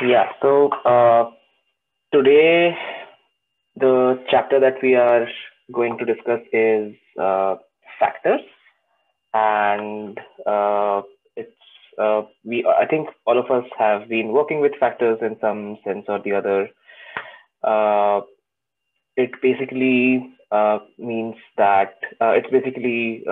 Yeah, so uh, today the chapter that we are going to discuss is uh, factors, and uh, it's uh, we I think all of us have been working with factors in some sense or the other. Uh, it basically uh, means that it's basically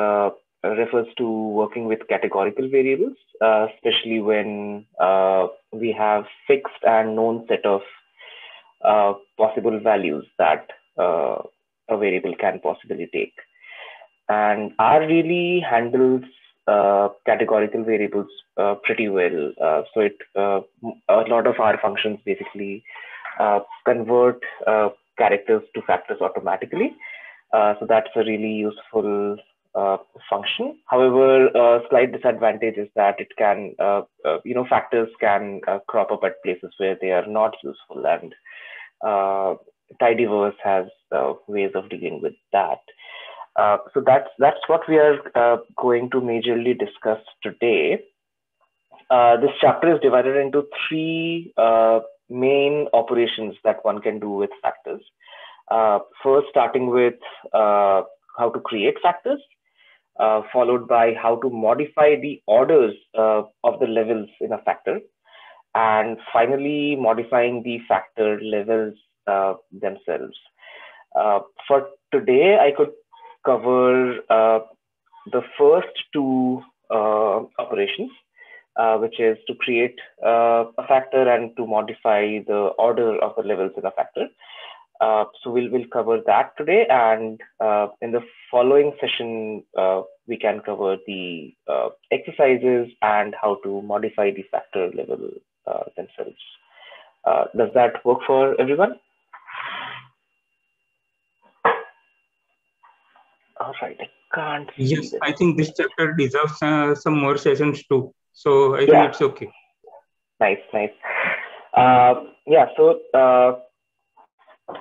refers to working with categorical variables, uh, especially when uh, we have fixed and known set of uh, possible values that uh, a variable can possibly take. And R really handles uh, categorical variables uh, pretty well. so it a lot of R functions basically convert characters to factors automatically. so that's a really useful uh, function. However, a slight disadvantage is that it can, uh, uh, you know, factors can uh, crop up at places where they are not useful, and uh, tidyverse has uh, ways of dealing with that. so that's that's what we are going to majorly discuss today. this chapter is divided into three main operations that one can do with factors. first, starting with how to create factors uh, followed by how to modify the orders uh, of the levels in a factor, and finally modifying the factor levels uh, themselves. Uh, for today, I could cover uh, the first two uh, operations, which is to create a factor and to modify the order of the levels in a factor. Uh, so we'll we'll cover that today, and uh, in the following session, uh, we can cover the uh, exercises and how to modify the factor level uh, themselves. does that work for everyone? All right, I can't. Yes, I think this chapter deserves some more sessions too. So I yeah. think it's okay. Nice, nice. yeah, so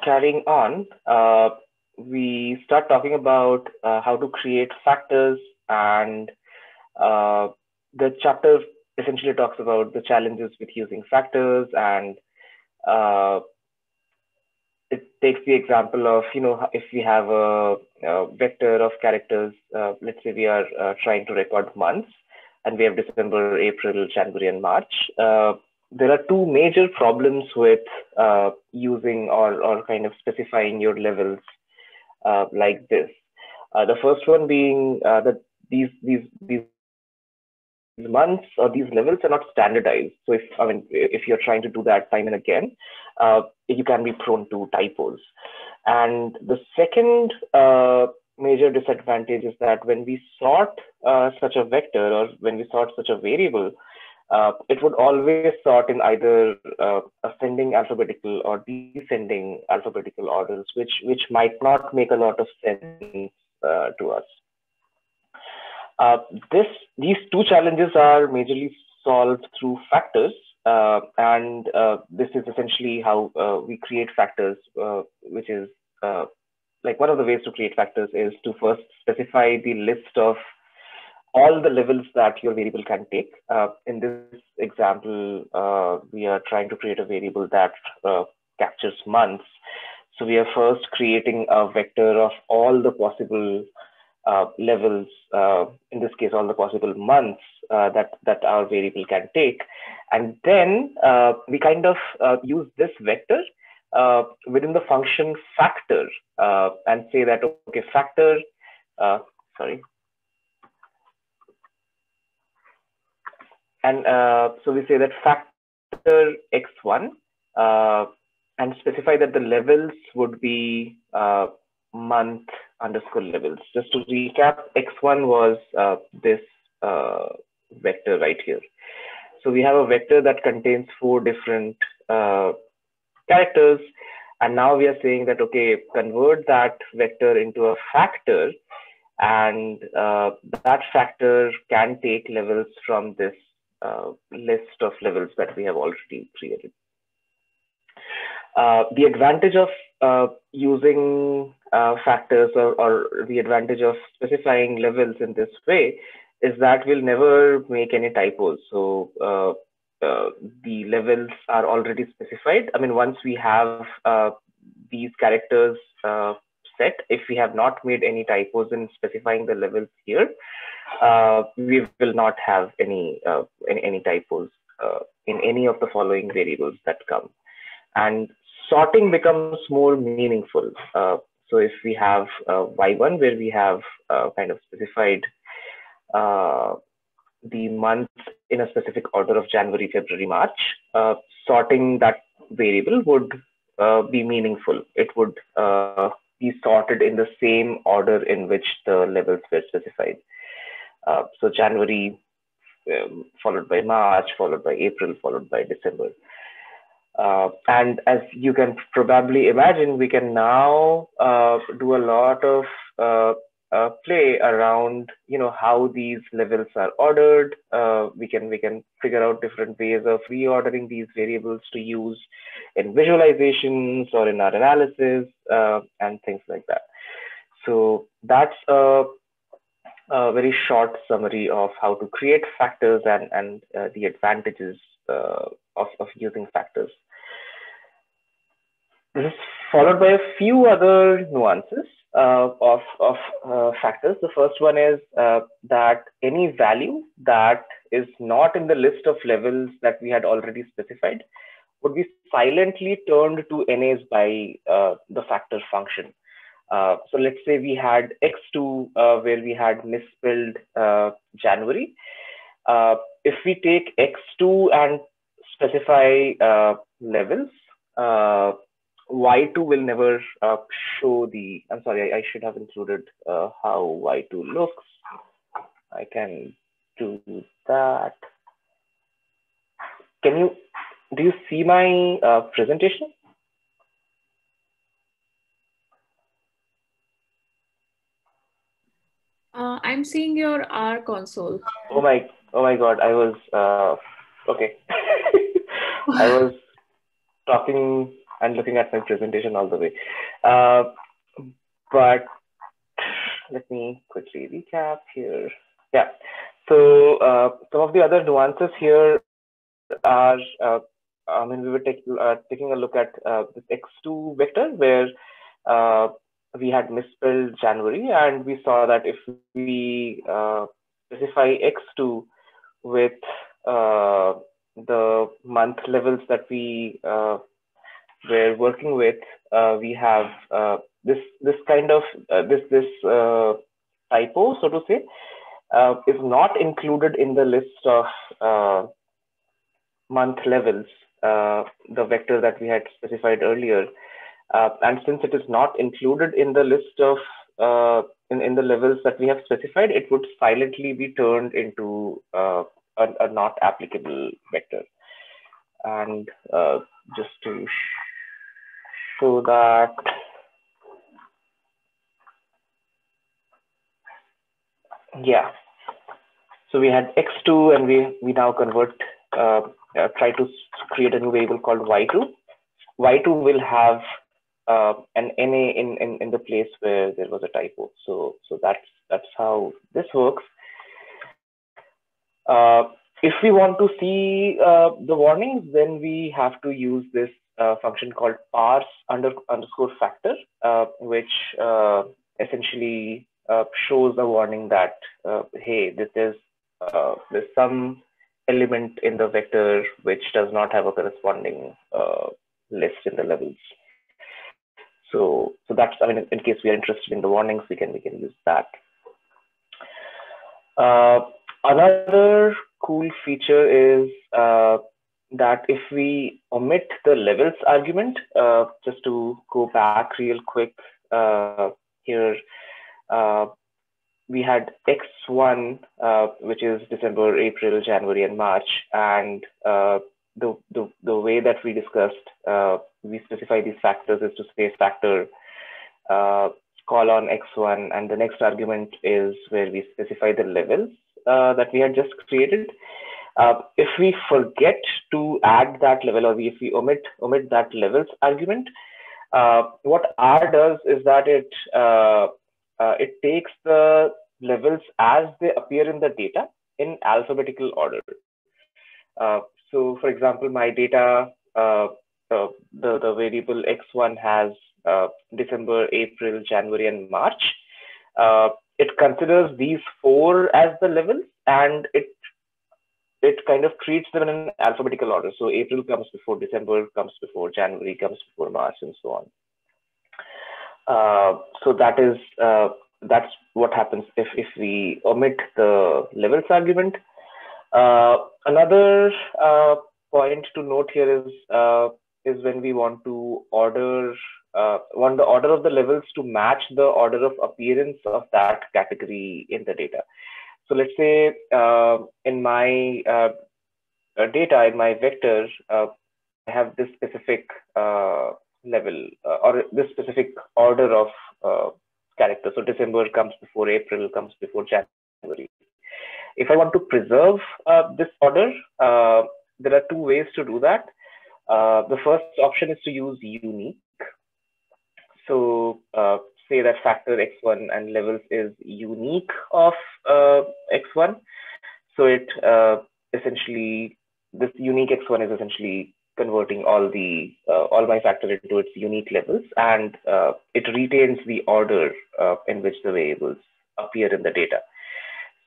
carrying on, uh, we start talking about uh, how to create factors, and uh, the chapter essentially talks about the challenges with using factors, and uh, it takes the example of you know if we have a, a vector of characters, uh, let's say we are uh, trying to record months, and we have December, April, January, and March there are two major problems with uh, using or, or kind of specifying your levels uh, like this. Uh, the first one being uh, that these these these months or these levels are not standardized. So if I mean if you're trying to do that time and again, uh, you can be prone to typos. And the second uh, major disadvantage is that when we sort such a vector or when we sort such a variable, uh, it would always sort in either uh, ascending alphabetical or descending alphabetical orders, which which might not make a lot of sense uh, to us. Uh, this these two challenges are majorly solved through factors, uh, and uh, this is essentially how we create factors, which is like one of the ways to create factors is to first specify the list of all the levels that your variable can take. Uh, in this example, uh, we are trying to create a variable that uh, captures months. So we are first creating a vector of all the possible uh, levels, uh, in this case, all the possible months uh, that, that our variable can take. And then we kind of use this vector within the function factor and say that, okay, factor, sorry, And uh, so we say that factor x1 uh, and specify that the levels would be uh, month underscore levels. Just to recap, x1 was uh, this uh, vector right here. So we have a vector that contains four different uh, characters. And now we are saying that, okay, convert that vector into a factor and that factor can take levels from this uh, list of levels that we have already created. Uh, the advantage of uh, using uh, factors or, or, the advantage of specifying levels in this way is that we'll never make any typos. So uh, the levels are already specified. I mean, once we have these characters set, if we have not made any typos in specifying the levels here, uh, we will not have any, uh, any, any, typos in any of the following variables that come. And sorting becomes more meaningful. so if we have y1 where we have kind of specified the months in a specific order of January, February, March, uh, sorting that variable would uh, be meaningful. It would uh, be sorted in the same order in which the levels were specified. Uh, so January um, followed by March, followed by April, followed by December. Uh, and as you can probably imagine, we can now uh, do a lot of uh, play around you know how these levels are ordered. Uh, we can we can figure out different ways of reordering these variables to use in visualizations or in our analysis uh, and things like that. So that's a, a, very short summary of how to create factors and and uh, the advantages uh, of, of using factors this is followed by a few other nuances uh, of, of uh, factors. The first one is uh, that any value that is not in the list of levels that we had already specified would be silently turned to NAs by uh, the factor function. Uh, so let's say we had X2 uh, where we had misspelled January. if we take X2 and specify levels, Y2 will never uh, show the, I'm sorry, I, I should have included uh, how Y2 looks. I can do that. Can you, do you see my uh, presentation? Uh, I'm seeing your R console. Oh my, oh my God, I was, uh, okay. I was talking and looking at my presentation all the way. Uh, but let me quickly recap here. Yeah. So uh, some of the other nuances here are, uh, I mean, we were take, uh, taking a look at uh, this X2 vector where uh, we had misspelled January and we saw that if we specify X2 with the month levels that we we're working with, uh, we have uh, this this kind of uh, this this uh, typo, so to say, uh, is not included in the list of uh, month levels, the vector that we had specified earlier. and since it is not included in the list of in, in the levels that we have specified, it would silently be turned into a, a, not applicable vector. And just to so that. Yeah. So we had x2 and we we now convert uh, uh, try to create a new variable called y2 y2 will have uh, an na in, in in the place where there was a typo. So so that's that's how this works. Uh, if we want to see uh, the warnings then we have to use this a function called parse under, underscore factor, uh, which uh, essentially uh, shows a warning that, uh, hey, this is uh, there's some element in the vector which does not have a corresponding uh, list in the levels. So, so that's, I mean, in case we are interested in the warnings, we can, we can use that. another cool feature is that if we omit the levels argument, uh, just to go back real quick uh, here, uh, we had X1, uh, which is December, April, January, and March. And uh, the, the, the way that we discussed, uh, we specify these factors is to say factor colon X1, and the next argument is where we specify the levels that we had just created. Uh, if we forget to add that level or if we omit omit that levels argument, uh, what R does is that it uh, uh, it takes the levels as they appear in the data in alphabetical order. Uh, so for example, my data, uh, the, the variable x1 has December, April, January, and March. It considers these four as the levels and it it kind of treats them in an alphabetical order. So April comes before December, comes before January, comes before March, and so on. Uh, so that is uh, that's what happens if if we omit the levels argument. Uh, another uh, point to note here is uh, is when we want to order uh, want the order of the levels to match the order of appearance of that category in the data. So let's say uh, in my uh, uh data, in my vector, uh, I have this specific uh, level or this specific order of characters. So December comes before April, comes before January. If I want to preserve this order, there are two ways to do that. the first option is to use unique. So say that factor x1 and levels is unique of uh, x1. So it uh, essentially, this unique x1 is essentially converting all the uh, all my factor into its unique levels and uh, it retains the order uh, in which the variables appear in the data.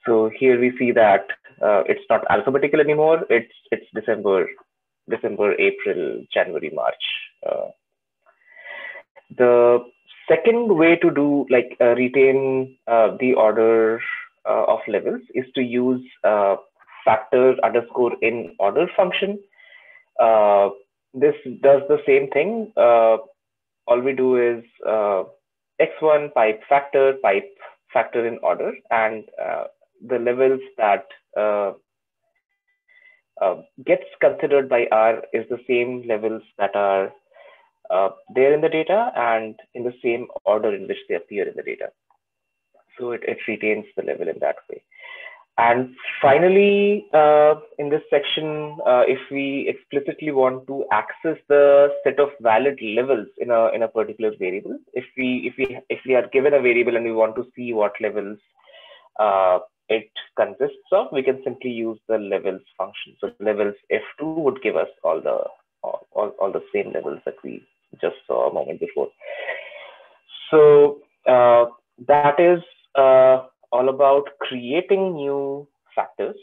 So here we see that uh, it's not alphabetical anymore. It's it's December, December, April, January, March. the second way to do like uh, retain uh, the order uh, of levels is to use uh, factor underscore in order function. Uh, this does the same thing. Uh, all we do is x1 pipe factor pipe factor in order and the levels that gets considered by R is the same levels that are uh, there in the data and in the same order in which they appear in the data. So it, it retains the level in that way. And finally, uh, in this section, uh, if we explicitly want to access the set of valid levels in a in a particular variable, if we if we if we are given a variable and we want to see what levels uh, it consists of, we can simply use the levels function. So levels f2 would give us all the all, all, all the same levels that we just saw a moment before. So uh, that is uh, all about creating new factors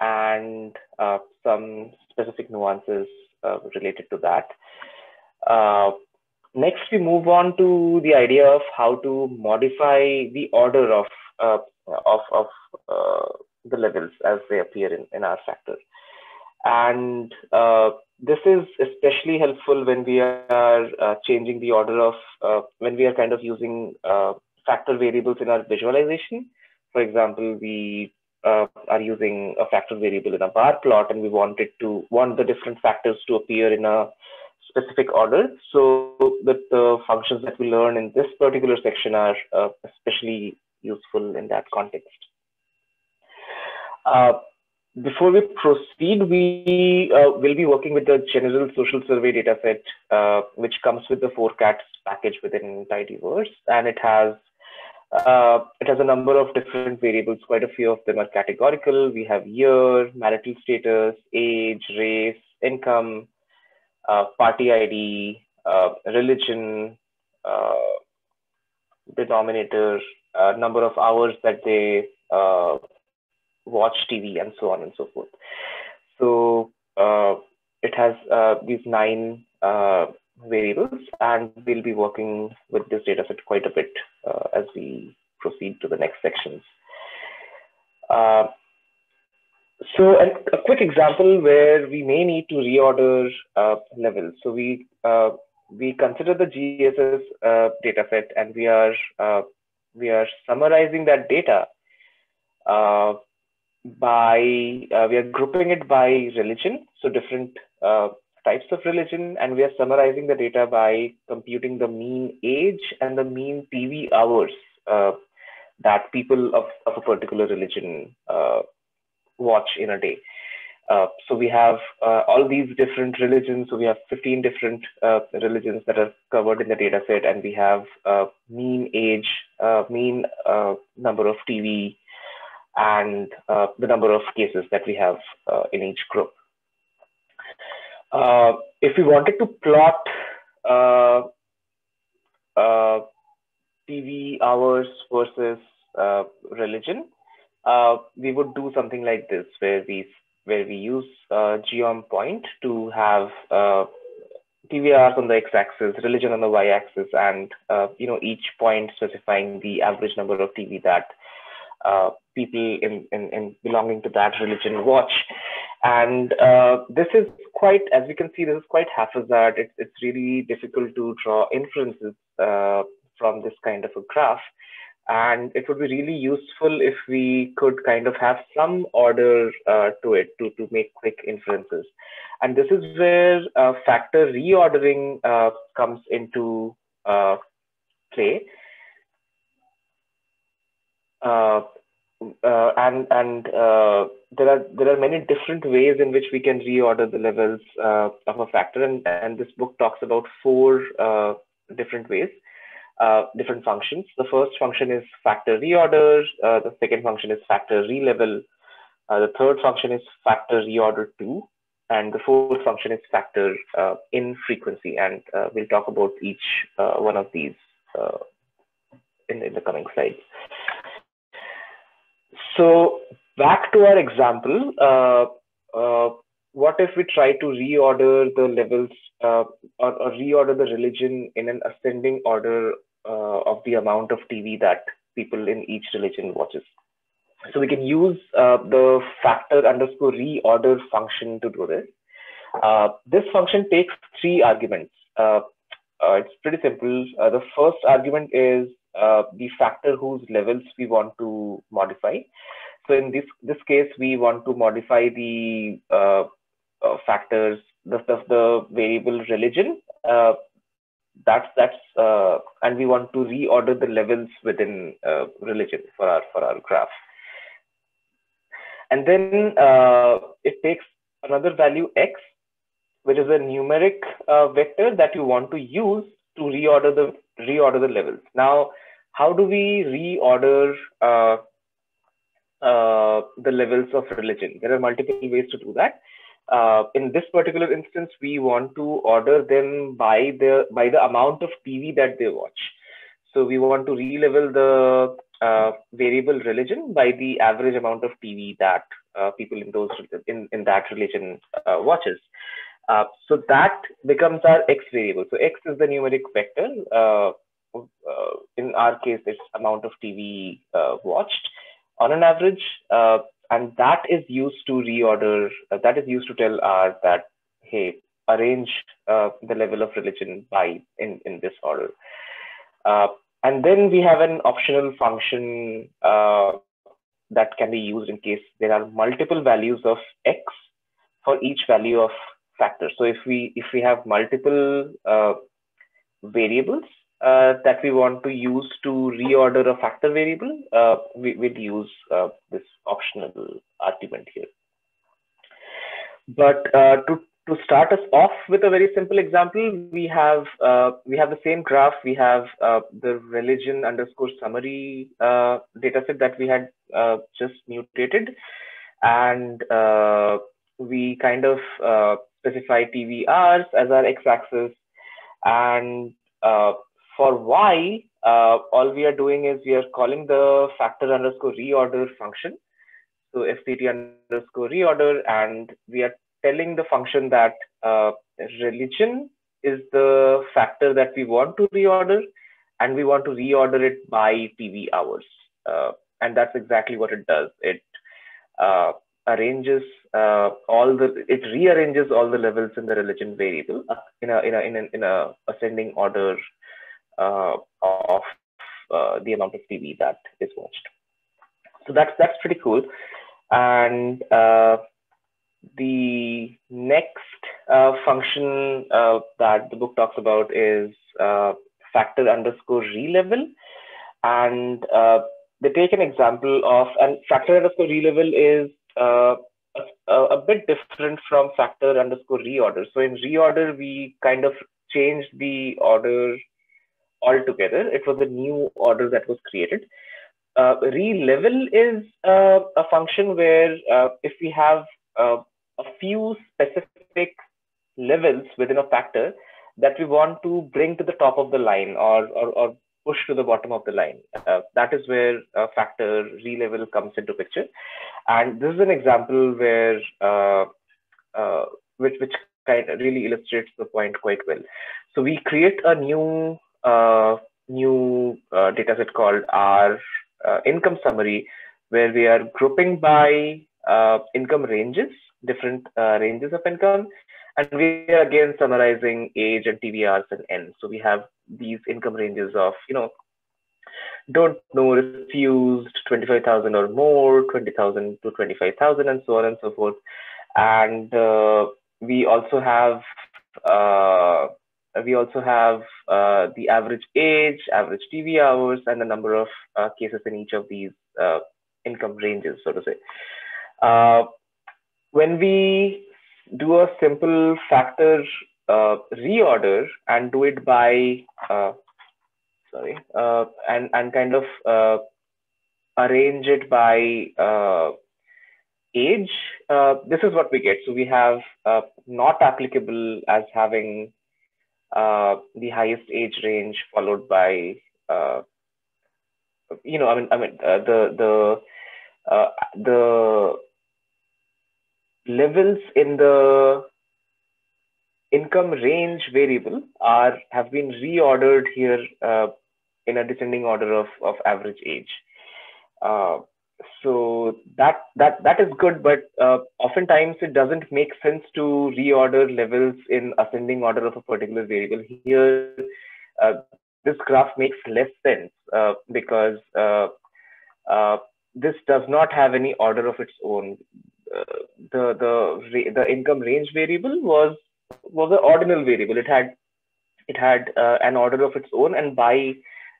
and uh, some specific nuances uh, related to that. Uh, next, we move on to the idea of how to modify the order of uh, of, of the levels as they appear in, in our factor. And this is especially helpful when we are uh, changing the order of, uh, when we are kind of using uh, factor variables in our visualization. For example, we uh, are using a factor variable in a bar plot and we want it to, want the different factors to appear in a specific order. So that the functions that we learn in this particular section are uh, especially useful in that context. Before we proceed, we uh, will be working with the general social survey dataset, uh, which comes with the forcats package within Tidyverse, and it has uh, it has a number of different variables. Quite a few of them are categorical. We have year, marital status, age, race, income, uh, party ID, uh, religion, uh, denominator, number of hours that they watch TV and so on and so forth. So uh, it has uh, these nine uh, variables, and we'll be working with this dataset quite a bit uh, as we proceed to the next sections. Uh, so a, a, quick example where we may need to reorder uh, levels. So we we consider the GSS dataset, and we are we are summarizing that data uh, by uh, we are grouping it by religion so different uh, types of religion and we are summarizing the data by computing the mean age and the mean tv hours uh, that people of, of a particular religion uh, watch in a day. Uh, so we have uh, all these different religions so we have 15 different religions that are covered in the data set and we have mean age mean number of tv and uh, the number of cases that we have uh, in each group. Uh, if we wanted to plot uh, uh, TV hours versus uh, religion, we would do something like this, where we where we use geom point to have TV hours on the x-axis, religion on the y-axis, and you know each point specifying the average number of TV that uh, people in, in, in belonging to that religion watch. And uh, this is quite, as we can see, this is quite haphazard. It's, it's really difficult to draw inferences uh, from this kind of a graph. And it would be really useful if we could kind of have some order uh, to it to, to make quick inferences. And this is where uh, factor reordering comes into play. Uh, uh, and and uh, there are there are many different ways in which we can reorder the levels uh, of a factor, and and this book talks about four uh, different ways, uh, different functions. The first function is factor reorder. Uh, the second function is factor relevel. the third function is factor reorder two, and the fourth function is factor in frequency. And we'll talk about each one of these in in the coming slides. So back to our example, uh, uh, what if we try to reorder the levels uh, or, or, reorder the religion in an ascending order uh, of the amount of TV that people in each religion watches? So we can use uh, the factor underscore reorder function to do this. Uh, this function takes three arguments. it's pretty simple. the first argument is uh, the factor whose levels we want to modify. So in this this case, we want to modify the uh, uh, factors, the, the, the variable religion. Uh, that's that's uh, and we want to reorder the levels within religion for our for our graph. And then it takes another value x, which is a numeric vector that you want to use to reorder the reorder the levels. Now, how do we reorder uh, uh, the levels of religion? There are multiple ways to do that. Uh, in this particular instance, we want to order them by the by the amount of TV that they watch. So we want to relevel the uh, variable religion by the average amount of TV that uh, people in those in, in that religion uh, watches. So that becomes our x variable. So x is the numeric vector in our case, it's amount of TV uh, watched on an average, uh, and that is used to reorder. that is used to tell R that hey, arrange the level of religion by in in this order. and then we have an optional function that can be used in case there are multiple values of x for each value of factor. So if we if we have multiple uh, variables, uh, that we want to use to reorder a factor variable, uh, we will use uh, this optional argument here. But uh, to to start us off with a very simple example, we have uh, we have the same graph. We have uh, the religion underscore summary dataset that we had just mutated, and we kind of specify TV hours as our x-axis, and for y, uh, all we are doing is we are calling the factor underscore reorder function. So fct underscore reorder, and we are telling the function that uh, religion is the factor that we want to reorder, and we want to reorder it by TV hours. Uh, and that's exactly what it does. It uh, arranges uh, all the, it rearranges all the levels in the religion variable uh, in a in a in a, in a ascending order of uh, the amount of TV that is watched. So that's that's pretty cool. And uh, the next function that the book talks about is factor underscore relevel. And they take an example of, and factor underscore relevel is uh, a, a, bit different from factor underscore reorder. So in reorder, we kind of change the order altogether. It was a new order that was created. Uh, relevel is uh, a function where uh, if we have uh, a few specific levels within a factor that we want to bring to the top of the line or, or, or push to the bottom of the line. Uh, that is where a factor relevel comes into picture. And this is an example where uh, uh, which which kind of really illustrates the point quite well. So we create a new uh, new uh, data set called our uh, income summary, where we are grouping by uh, income ranges, different uh, ranges of income, and we are again summarizing age and TV hours and N. So we have these income ranges of you know don't know, refused, 25,000 or more, 20,000 to 25,000, and so on and so forth. And uh, we also have uh, we also have uh, the average age, average TV hours, and the number of uh, cases in each of these uh, income ranges, so to say. Uh, when we do a simple factor uh, reorder and do it by, sorry, and, and kind of arrange it by age, uh, this is what we get. So we have uh, not applicable as having uh, the highest age range, followed by uh, you know, I mean, I mean uh, the the uh, the levels in the income range variable are have been reordered here in a descending order of of average age so that that that is good but uh, oftentimes it doesn't make sense to reorder levels in ascending order of a particular variable. Here uh, this graph makes less sense uh, because uh, uh, this does not have any order of its own. Uh, the the the income range variable was was an ordinal variable. It had it had an order of its own and by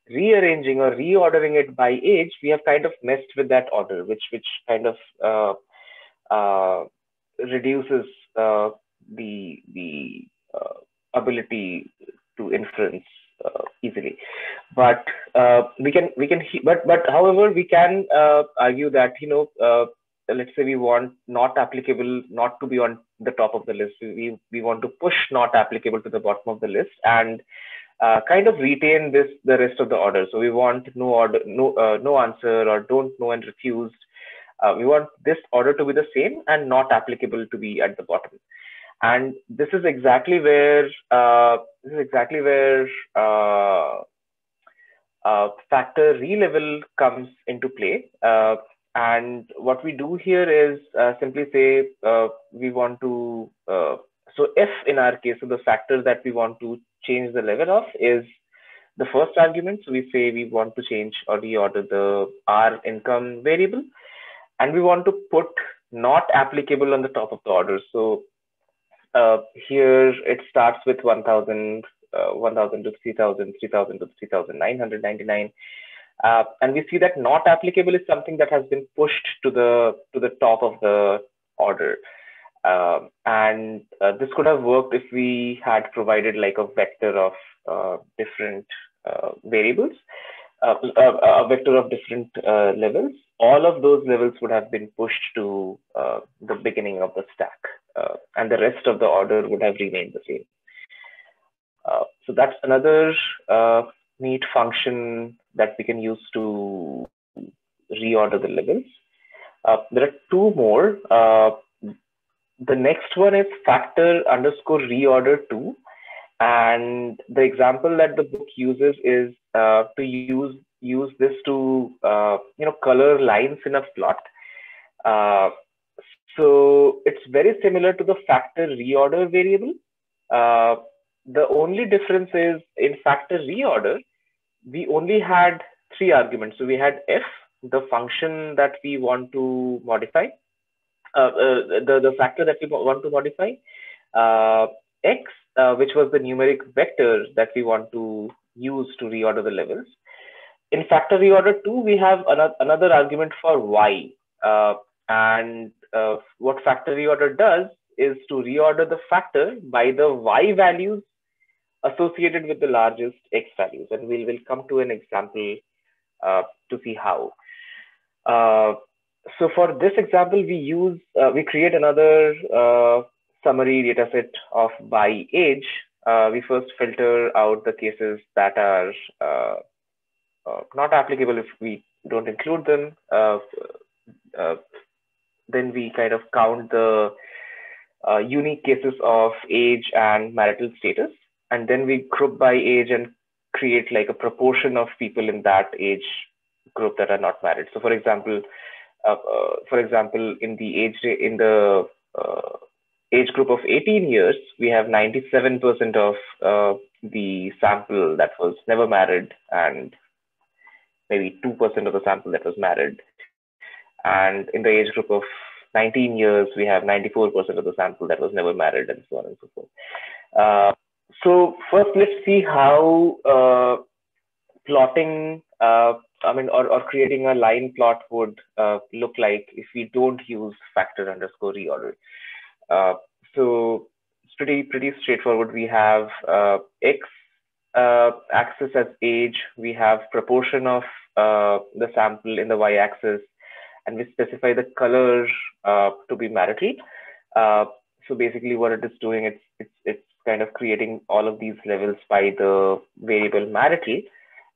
rearranging or reordering it by age, we have kind of messed with that order, which which kind of uh, uh, reduces uh, the the uh, ability to inference uh, easily. But uh, we can we can but but however we can argue that you know let's say we want not applicable not to be on the top of the list. We we want to push not applicable to the bottom of the list and uh, kind of retain this the rest of the order. So we want no order, no uh, no answer, or don't know and refused. Uh, we want this order to be the same and not applicable to be at the bottom. And this is exactly where uh, this is exactly where uh, uh, factor relevel comes into play. and what we do here is simply say we want to so if in our case, so the factor that we want to change the level of is the first argument. So we say we want to change or reorder the R income variable, and we want to put not applicable on the top of the order. So uh, here it starts with 1,000, uh, 1,000 to 3,000, 3,000 to 3,999. Uh, and we see that not applicable is something that has been pushed to the to the top of the order. Um, and uh, this could have worked if we had provided like a vector of uh, different uh, variables, uh, uh, a vector of different uh, levels. All of those levels would have been pushed to the beginning of the stack, and the rest of the order would have remained the same. so that's another neat function that we can use to reorder the levels. there are two more the next one is factor underscore reorder two. And the example that the book uses is uh, to use use this to uh, you know color lines in a plot. Uh, so it's very similar to the factor reorder variable. Uh, the only difference is in factor reorder, we only had three arguments. So we had f, the function that we want to modify, uh, uh, the, the factor that we want to modify, uh, x, which was the numeric vector that we want to use to reorder the levels. In factor reorder 2, we have another, another argument for y. and what factor reorder does is to reorder the factor by the y values associated with the largest x values. And we'll, we'll come to an example uh, to see how. Uh, so for this example, we use, uh, we create another uh, summary data set of by age, uh, we first filter out the cases that are uh, uh, not applicable if we don't include them. Uh, then we kind of count the unique cases of age and marital status. And then we group by age and create like a proportion of people in that age group that are not married. So for example, for example, in the age in the age group of 18 years, we have 97% of uh, the sample that was never married and maybe 2% of the sample that was married. And in the age group of 19 years, we have 94% of the sample that was never married and so on and so forth. Uh, so first, let's see how uh, plotting, uh, I mean, or, or creating a line plot would uh, look like if we don't use factor underscore reorder. Uh, so it's pretty pretty straightforward. We have uh, x uh, axis as age. We have proportion of uh, the sample in the y axis, and we specify the color uh, to be marital. So basically, what it is doing, it's it's it's kind of creating all of these levels by the variable marital,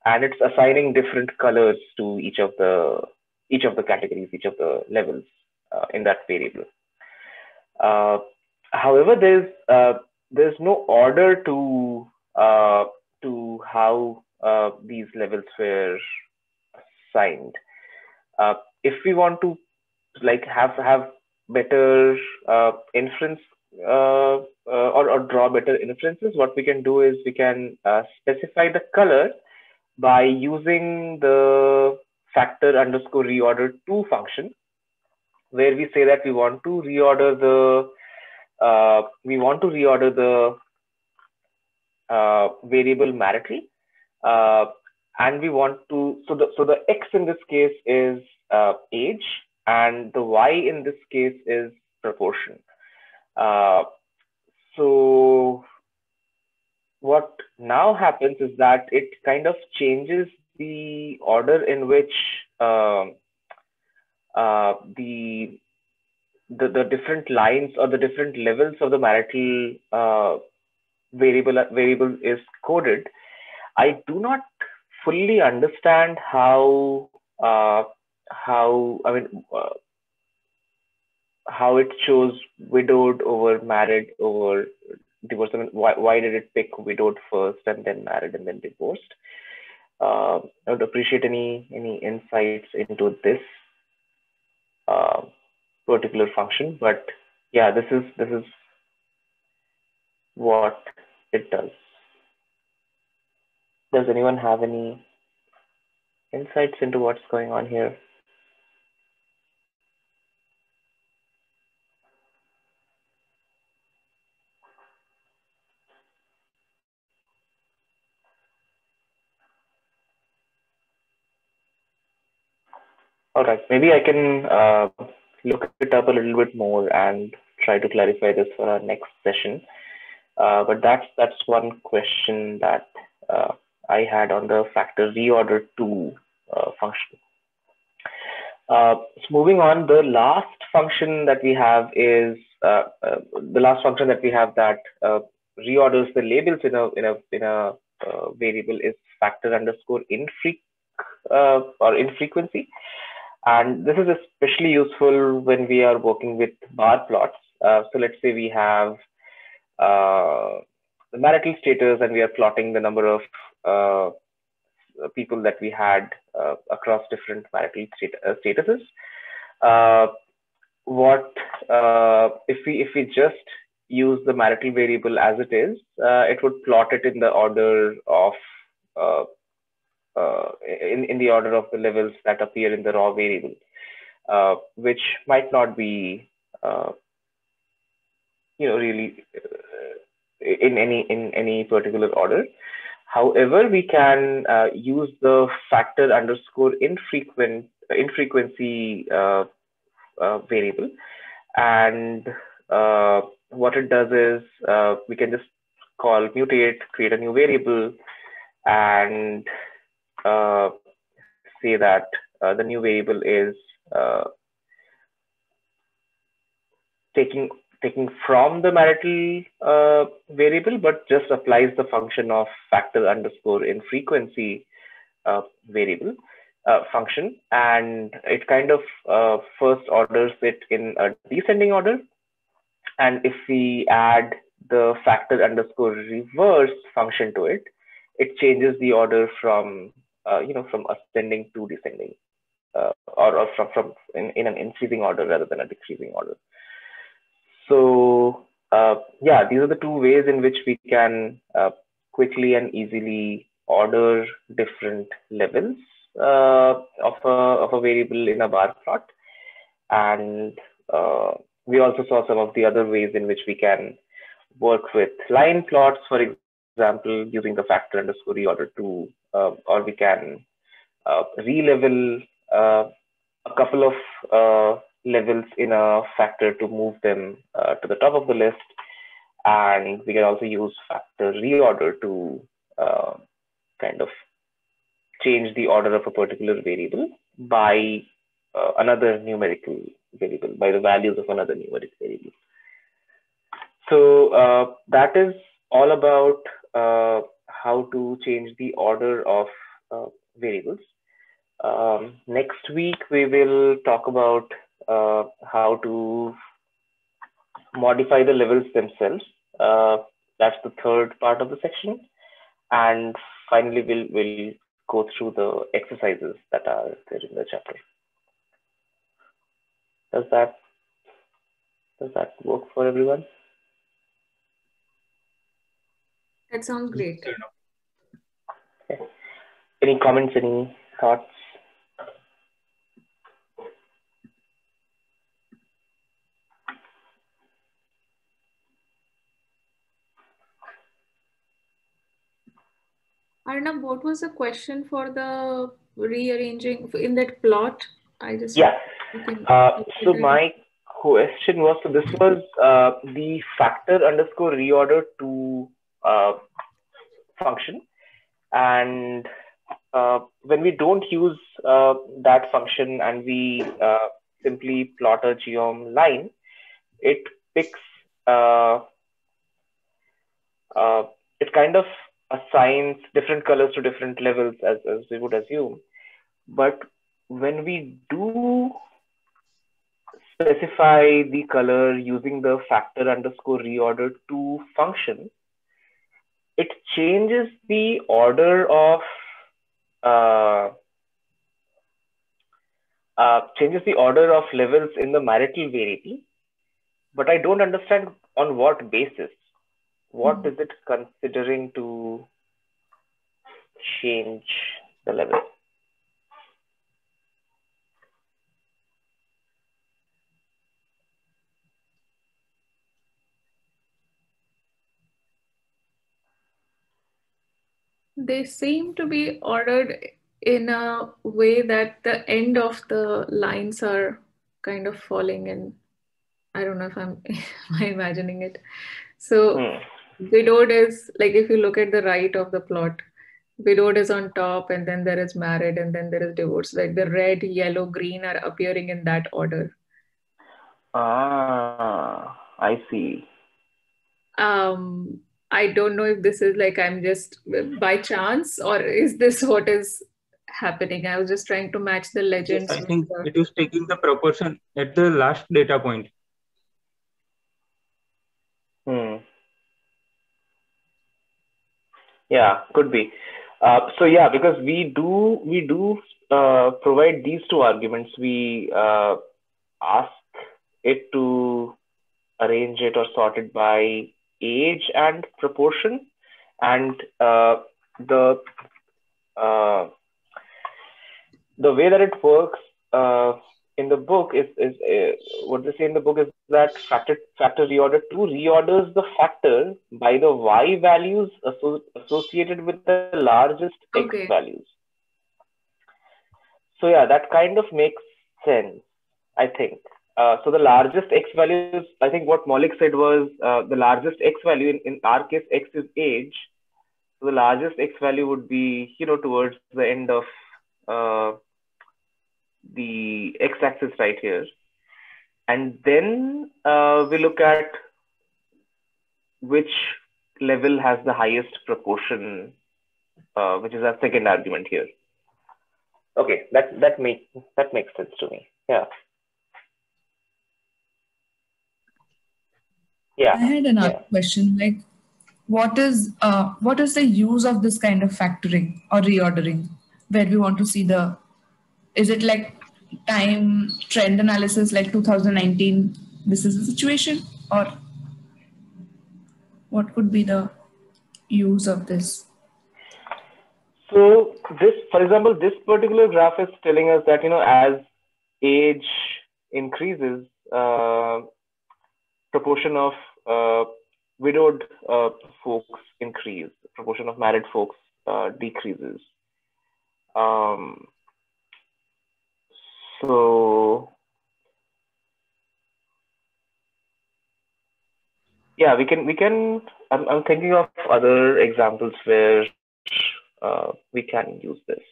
and it's assigning different colors to each of the each of the categories, each of the levels in that variable. Uh, however, there's uh, there's no order to uh, to how uh, these levels were assigned. Uh, if we want to like have have better uh, inference or, or draw better inferences, what we can do is we can specify the color by using the factor underscore reorder to function where we say that we want to reorder the uh, we want to reorder the uh, variable marital uh, and we want to so the so the x in this case is uh, age and the y in this case is proportion. Uh, so what now happens is that it kind of changes the order in which um, uh, the, the the different lines or the different levels of the marital uh, variable variable is coded. I do not fully understand how uh, how I mean uh, how it shows widowed over married over divorced. I why, why did it pick widowed first and then married and then divorced? Uh, I would appreciate any any insights into this uh, particular function. But yeah, this is this is what it does. Does anyone have any insights into what's going on here? All right, maybe I can uh, look it up a little bit more and try to clarify this for our next session. Uh, but that's that's one question that uh, I had on the factor reorder to uh, function. Uh, so moving on, the last function that we have is uh, the last function that we have that reorders the labels in a in a in a variable is factor underscore infreq or infrequency. And this is especially useful when we are working with bar plots. Uh, so let's say we have uh, the marital status and we are plotting the number of uh, people that we had uh, across different marital stat uh, statuses. Uh, what if we if we just use the marital variable as it is, it would plot it in the order of uh, in, in the order of the levels that appear in the raw variable, uh, which might not be, uh, you know, really in any in any particular order. However, we can uh, use the factor underscore infrequent infrequency uh, uh, variable, and what it does is we can just call mutate, create a new variable, and uh, say that uh, the new variable is uh, taking taking from the marital uh, variable, but just applies the function of factor underscore in frequency uh, variable uh, function. And it kind of uh, first orders it in a descending order. And if we add the factor underscore reverse function to it, it changes the order from, uh, you know, from ascending to descending. Uh, or, or from, from in, in an increasing order rather than a decreasing order. So uh, yeah, these are the two ways in which we can uh, quickly and easily order different levels uh, of, a, of a variable in a bar plot. And uh, we also saw some of the other ways in which we can work with line plots, for example, using the factor underscore reorder to, uh, or we can uh, re-level a couple of levels in a factor to move them uh, to the top of the list. And we can also use factor reorder to uh, kind of change the order of a particular variable by uh, another numerical variable, by the values of another numeric variable. So uh, that is all about uh, how to change the order of uh, variables. Um, next week, we will talk about uh, how to modify the levels themselves. Uh, that's the third part of the section. And finally, we'll, we'll go through the exercises that are there in the chapter. Does that, does that work for everyone? That sounds great. Okay. Any comments, any thoughts? Arnab, what was the question for the rearranging in that plot? I just yeah. Uh, so my question was so this was uh, the factor underscore reorder to uh, function, and uh, when we don't use uh, that function and we uh, simply plot a geom line, it picks it kind of assigns different colors to different levels as, as we would assume. But when we do specify the color using the factor underscore reorder to function, it changes the order of uh, uh, changes the order of levels in the marital variable, but I don't understand on what basis what is it considering to change the level? They seem to be ordered in a way that the end of the lines are kind of falling in. I don't know if I'm, am I imagining it. So hmm widowed is like if you look at the right of the plot widowed is on top and then there is married and then there is divorced like the red yellow green are appearing in that order ah i see um i don't know if this is like i'm just by chance or is this what is happening i was just trying to match the legends yes, i think the... it is taking the proportion at the last data point hmm yeah, could be. Uh, so yeah, because we do we do uh, provide these two arguments. We uh, ask it to arrange it or sort it by age and proportion, and uh, the uh, the way that it works uh, in the book is, is uh, what they say in the book is that factor factor reorder 2 reorders the factor by the y values asso- associated with the largest okay. x values. So yeah, that kind of makes sense, I think. Uh, so the largest x values, I think what Maulik said was uh, the largest x value in, in our case, x is age. So the largest x value would be, you know, towards the end of uh, the x-axis right here. and then uh, we look at which level has the highest proportion, uh, which is our second argument here. Okay, that that makes that makes sense to me. Yeah. Yeah. I had another Yeah. question. Like, what is uh, what is the use of this kind of factoring or reordering, where we want to see the? Is it like time trend analysis, like 2019? This is the situation, or what could be the use of this? So this, for example, this particular graph is telling us that you know as age increases, uh, proportion of widowed uh, folks increase, proportion of married folks uh, decreases. Um, so yeah, we can we can. I'm I'm thinking of other examples where uh, we can use this.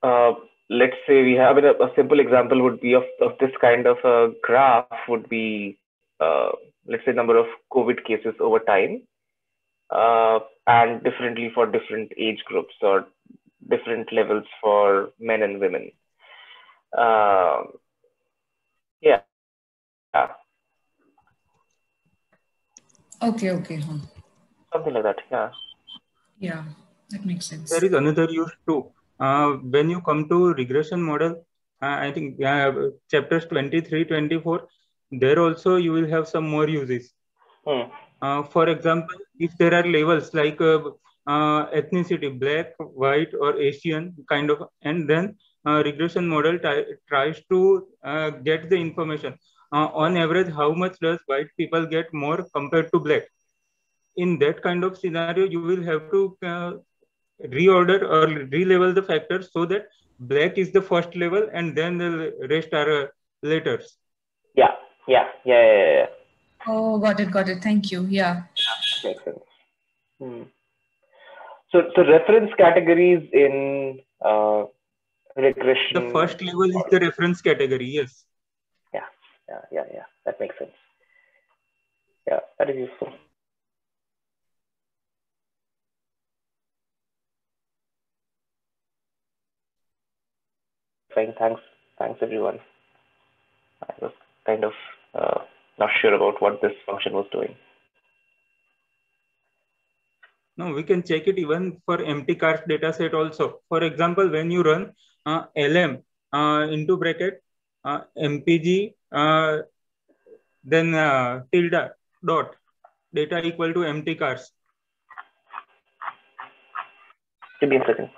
Uh, let's say we have I mean, a, a simple example would be of, of this kind of a graph would be uh, let's say number of COVID cases over time uh, and differently for different age groups or different levels for men and women. Um, yeah. yeah, Okay, okay, huh. something like that. Yeah. yeah, that makes sense. There is another use too. Uh, when you come to regression model, uh, I think uh, chapters 23, 24, there also you will have some more uses. Hmm. Uh, for example, if there are labels like ethnicity, black, white, or Asian kind of, and then regression model tries to get the information. On average, how much does white people get more compared to black? In that kind of scenario, you will have to uh, reorder or re-level the factors so that black is the first level and then the rest are uh, letters. Yeah. Yeah. Yeah. Yeah. yeah, yeah. Oh, got it, got it. Thank you. Yeah. Makes sense. Hmm. So, so reference categories in uh, regression. The first level is the reference category, yes. Yeah. Yeah. Yeah. Yeah. That makes sense. Yeah. That is useful. Fine. Thanks. Thanks, everyone. I was kind of uh, not sure about what this function was doing. No, we can check it even for mtcars data set also. For example, when you run uh, LM uh, into bracket uh, MPG, uh, then uh, tilde dot data equal to mtcars. Give me a second.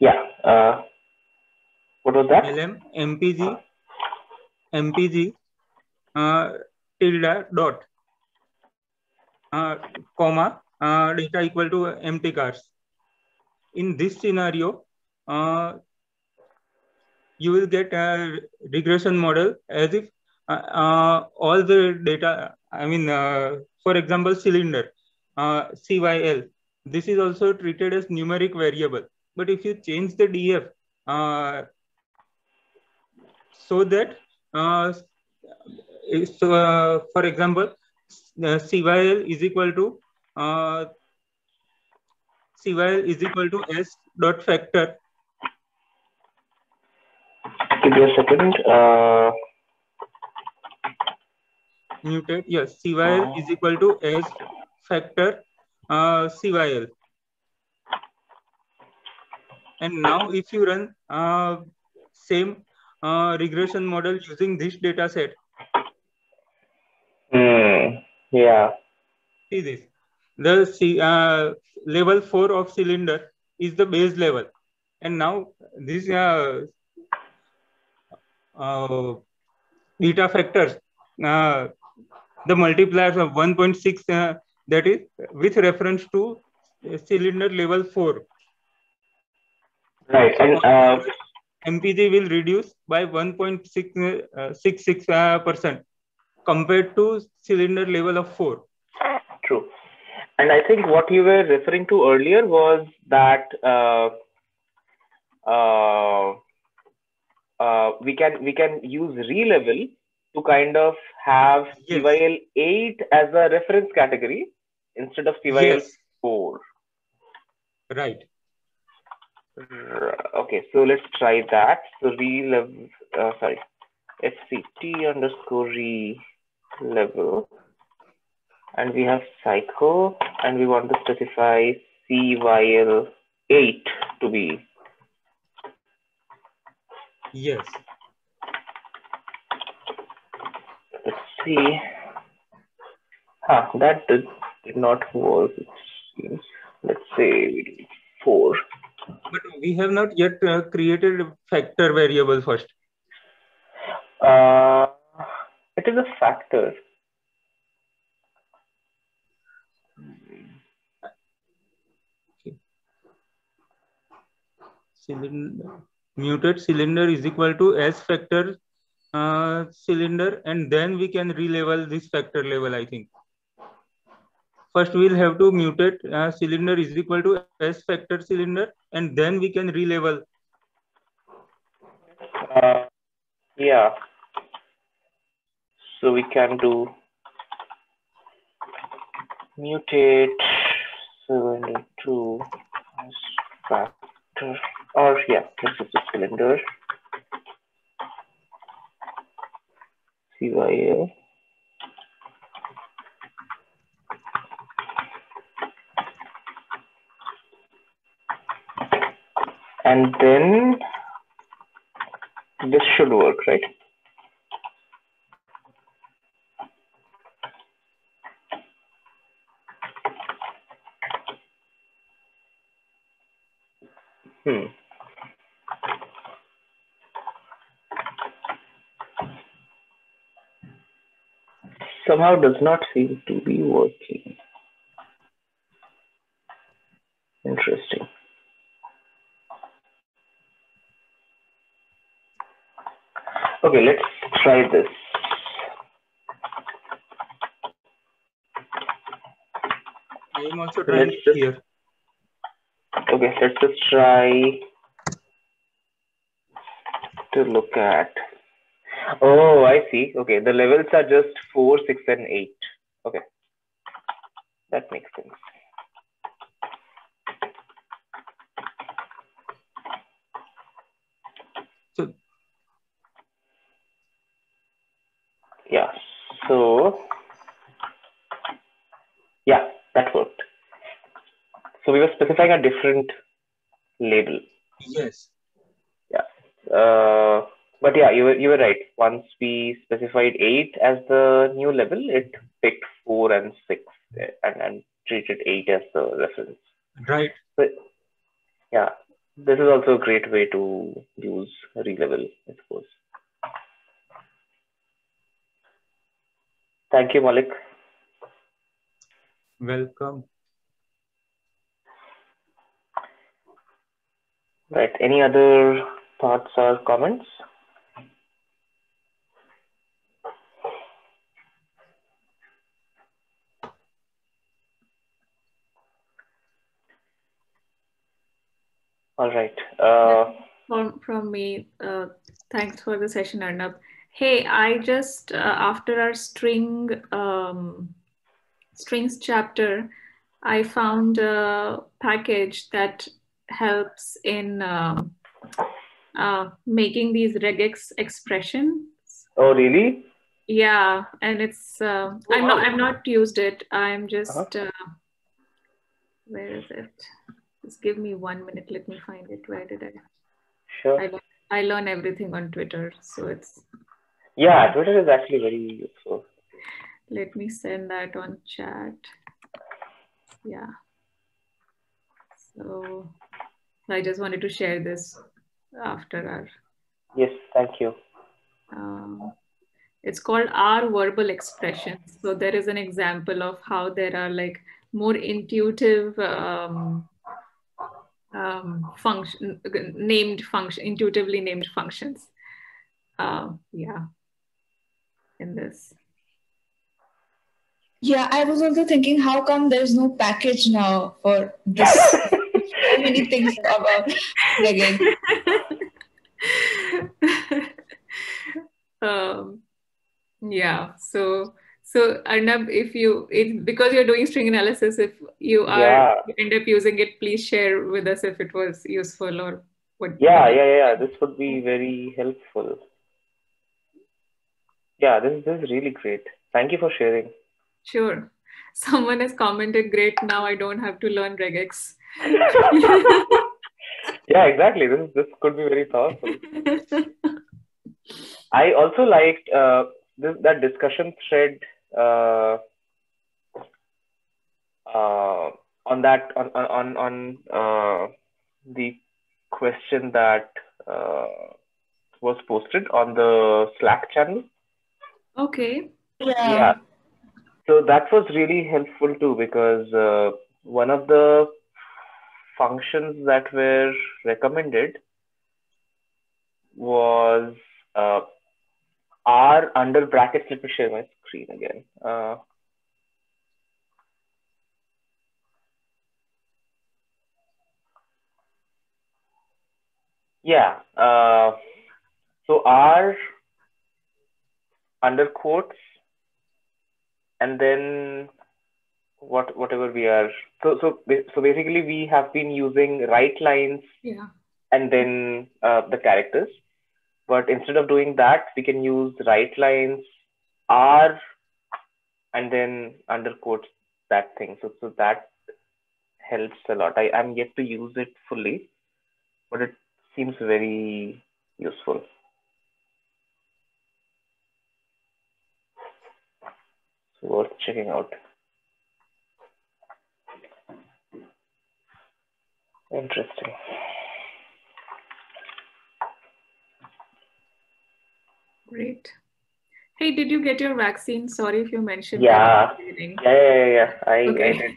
Yeah. Uh, what was that? LM MPG MPG uh, tilde dot uh, comma uh, data equal to mtcars. In this scenario, uh, you will get a regression model as if uh, uh, all the data, I mean, uh, for example, cylinder, uh, CYL, this is also treated as numeric variable. But if you change the DF uh, so that, uh, so uh, for example, uh, CYL is equal to uh, CYL is equal to as dot factor Give me a second. Uh, muted. Yes, CYL is equal to as factor uh, CYL. And now if you run uh, same uh, regression model using this data set, hmm. Yeah. see this. The C, uh, level 4 of cylinder is the base level. And now this uh, uh, beta factors, uh, the multipliers of 1.6 uh, that is with reference to cylinder level 4. Right. And uh, MPG will reduce by 1.66 uh, 66, uh, percent compared to cylinder level of 4. True. And I think what you were referring to earlier was that uh, uh, uh, we can we can use relevel to kind of have Yes. CYL 8 as a reference category instead of CYL Yes, 4. right. Okay, so let's try that. So relevel, uh, sorry, FCT underscore re level, and we have psycho, and we want to specify CYL 8 to be Yes. let's see. Huh, that did, did not work. Let's say we do four. We have not yet uh, created a factor variable first. Uh, it is a factor. Cylinder, muted cylinder is equal to as factor uh, cylinder, and then we can relevel this factor level, I think. First, we'll have to mutate uh, cylinder is equal to as factor cylinder, and then we can relevel. Uh, yeah. So we can do mutate cylinder to as factor, or yeah, this is the cylinder. CYL. And then this should work, right? Hmm. Somehow does not seem to be working. Interesting. Okay, let's try this. I am also trying Let's just- here. Okay, let's just try to look at. Oh, I see. Okay, the levels are just four, six, and eight. Okay, that makes sense. So Yeah, so yeah, that worked. So we were specifying a different label. yes, Uh, but yeah, you were you were right. Once we specified eight as the new level, it picked four and six and, and treated eight as the reference. right. But yeah, this is also a great way to use relevel, I suppose. Thank you, Maulik. Welcome. Right. Any other thoughts or comments? All right. Uh, From, from me, uh, thanks for the session, Arnab. Hey, I just, uh, after our string, um, strings chapter, I found a package that helps in um, uh, making these regex expressions. oh, really? Yeah, and it's uh, Oh, I'm not. I've not used it. I'm just uh, where is it? Just give me one minute. Let me find it. Where did I? Sure. I learn, I learn everything on Twitter, so it's. Yeah, Twitter is actually very useful. Let me send that on chat. Yeah. So I just wanted to share this after our. Yes, thank you. Um, it's called RVerbalExpressions. So there is an example of how there are like more intuitive um, um, function named function intuitively named functions. Uh, yeah, in this. Yeah, I was also thinking, how come there's no package now for this? so many things about regex. um, yeah. So so Arnab, if you it, because you're doing string analysis, if you are Yeah. end up using it, please share with us if it was useful or what. Yeah, yeah, yeah. This would be very helpful. Yeah, this, this is really great. Thank you for sharing. Sure. Someone has commented, great, now I don't have to learn regex. Yeah, exactly. This this could be very powerful. I also liked uh, this, that discussion thread uh, uh, on that on on on, on uh, the question that uh, was posted on the Slack channel. Okay. Yeah. Yeah. So that was really helpful too because uh, one of the functions that were recommended was uh, R under brackets. Let me share my screen again. Uh, yeah. Uh, so R under quotes and then what whatever we are so so so basically we have been using writeLines Yeah. and then uh, the characters. But instead of doing that we can use writeLines r and then under quotes that thing. So so that helps a lot. I am yet to use it fully but it seems very useful so worth checking out interesting Great. Hey, did you get your vaccine? Sorry if you mentioned Yeah. that at the beginning. Yeah, yeah, yeah, yeah. I, Okay. I did.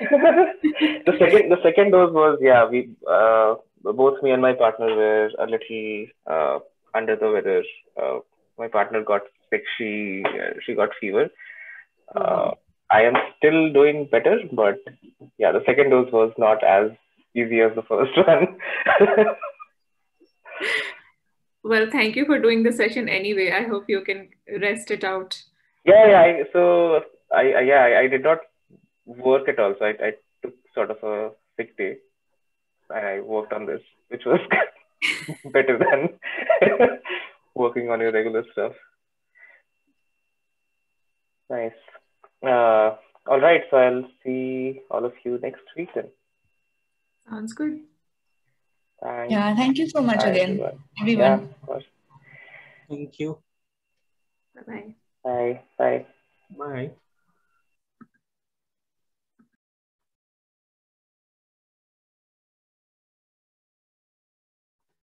the second, the second dose was yeah. We uh, both me and my partner were a little uh, under the weather. Uh, my partner got sick. She uh, she got fever. Uh, I am still doing better, but yeah, the second dose was not as easy as the first one. Well, thank you for doing the session anyway. I hope you can rest it out. Yeah, yeah. I, so I, I yeah, I, I did not work at all. So I, I took sort of a sick day, and I worked on this, which was better than working on your regular stuff. Nice. Uh, all right. So I'll see all of you next week then. Sounds good. Thanks. Yeah. Thank you so much Bye, again, everyone. everyone. Yeah, of course. Thank you. Bye bye. Bye. Bye. Bye.